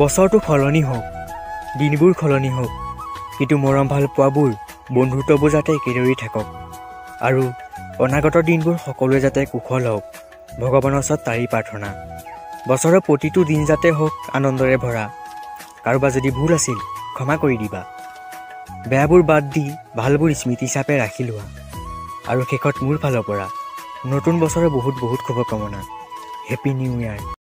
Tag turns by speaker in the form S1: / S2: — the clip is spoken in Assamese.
S1: বছৰটো সলনি হওক দিনবোৰ সলনি হওক কিন্তু মৰম ভাল পোৱাবোৰ বন্ধুত্ববোৰ যাতে একেদৰেই থাকক আৰু অনাগত দিনবোৰ সকলোৱে যাতে কুশল হওক ভগৱানৰ ওচৰত তাৰি প্ৰাৰ্থনা। বছৰৰ প্ৰতিটো দিন যাতে হওক আনন্দৰে ভৰা কাৰোবাৰ যদি ভুল আছিল ক্ষমা কৰি দিবা। বেয়াবোৰ বাদ দি ভালবোৰ স্মৃতি হিচাপে ৰাখি লোৱা। আৰু শেষত মোৰ ফালৰ পৰা নতুন বছৰৰ বহুত বহুত শুভকামনা। হেপী নিউ ইয়াৰ